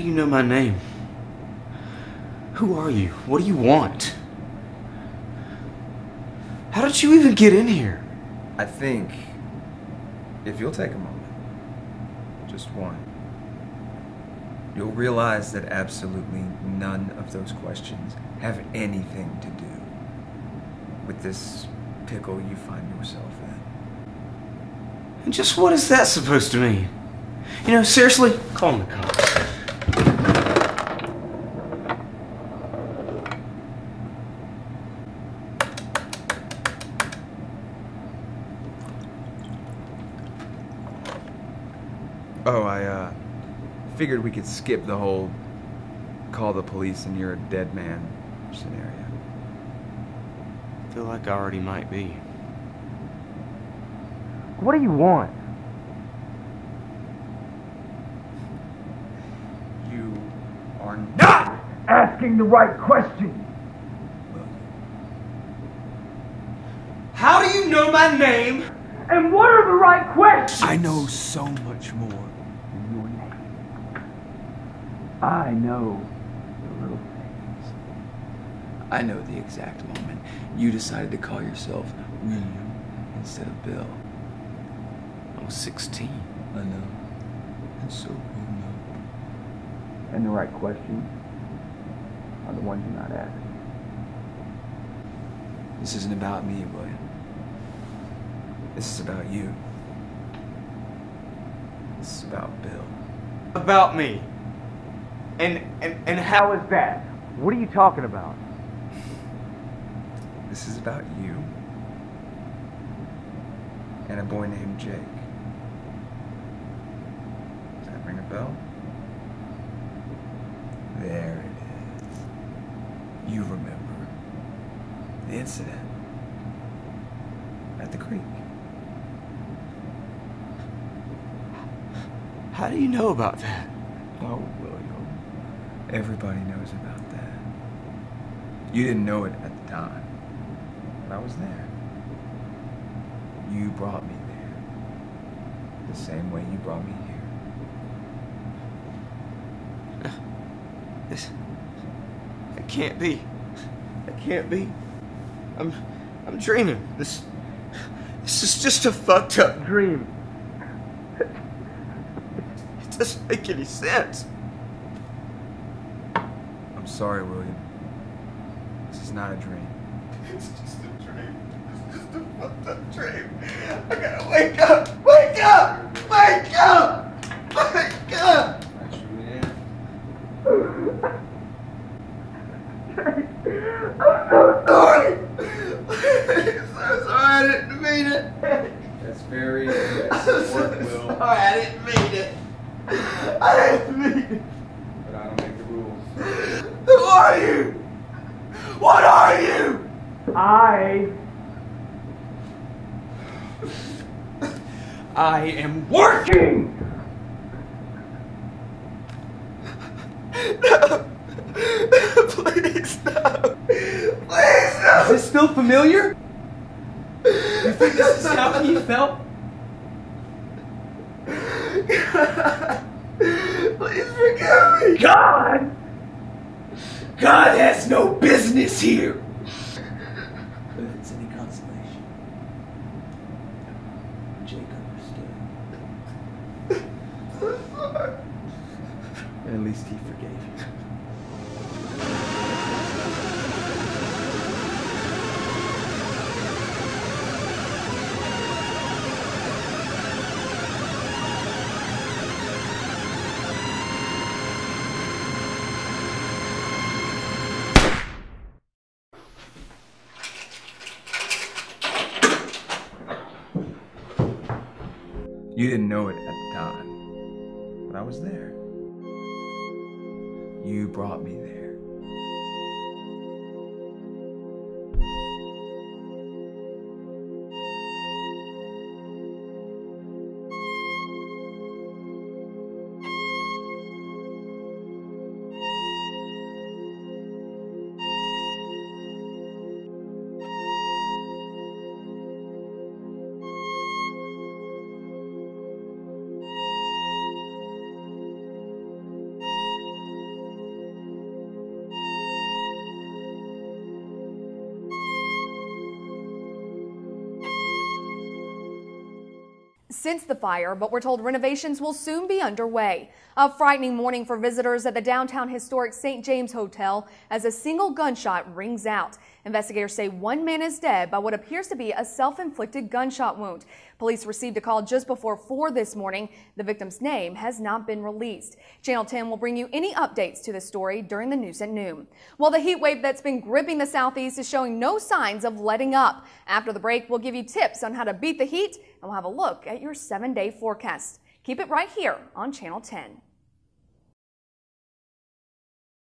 do you know my name? Who are you? What do you want? How did you even get in here? I think if you'll take a moment, just one, you'll realize that absolutely none of those questions have anything to do with this pickle you find yourself in. And just what is that supposed to mean? You know, seriously, call the cops. Oh, I uh, figured we could skip the whole call the police and you're a dead man scenario. I feel like I already might be. What do you want? You are not Asking the right question. How do you know my name? And what are the right questions? I know so much more than your name. I know the little things. I know the exact moment you decided to call yourself William instead of Bill. I was 16. I know. And so. And the right questions are the ones you're not asking. This isn't about me, William. This is about you. This is about Bill. About me. And, and, and how is that? What are you talking about? This is about you and a boy named Jake. Does that ring a bell? There it is. You remember the incident at the creek. How do you know about that? Oh, William. Everybody knows about that. You didn't know it at the time, but I was there. You brought me there. The same way you brought me here. This. It can't be. It can't be. I'm. I'm dreaming. This. This is just a fucked up Dream. It doesn't make any sense. I'm sorry, William. This is not a dream. It's just a dream. It's just a fucked up dream. I gotta wake up. Wake up. Wake up. Wake up. I truly am. I'm so sorry. I'm so sorry. I didn't mean it. That's very I'm so sorry. I didn't mean it. I didn't mean it. But I don't make the rules. Who are you? What are you? I I am working. No. Please no. Please no. Is this still familiar? You think this is how he felt? Please forgive me. God. God has no business here. But if it's any consolation, Jake understood. At least he forgave you. You didn't know it at the time, but I was there. You brought me there. Since the fire, but we're told renovations will soon be underway. A frightening morning for visitors at the downtown historic St. James Hotel as a single gunshot rings out. Investigators say one man is dead by what appears to be a self-inflicted gunshot wound. Police received a call just before 4 this morning. The victim's name has not been released. Channel 10 will bring you any updates to the story during the news at noon. Well, the heat wave that's been gripping the southeast is showing no signs of letting up. After the break, we'll give you tips on how to beat the heat and we'll have a look at your seven day forecast. Keep it right here on Channel 10.